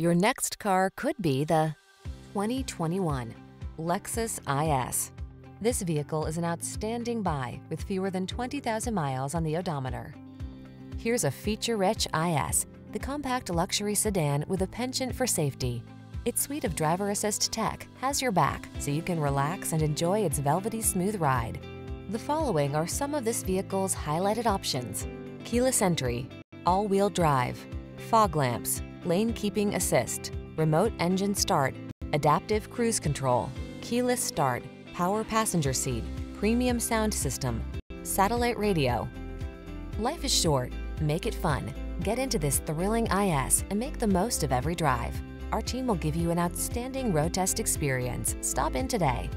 Your next car could be the 2021 Lexus IS. This vehicle is an outstanding buy with fewer than 20,000 miles on the odometer. Here's a feature-rich IS, the compact luxury sedan with a penchant for safety. Its suite of driver assist tech has your back so you can relax and enjoy its velvety smooth ride. The following are some of this vehicle's highlighted options. Keyless entry, all-wheel drive, fog lamps, lane keeping assist, remote engine start, adaptive cruise control, keyless start, power passenger seat, premium sound system, satellite radio. Life is short, make it fun. Get into this thrilling IS and make the most of every drive. Our team will give you an outstanding road test experience. Stop in today.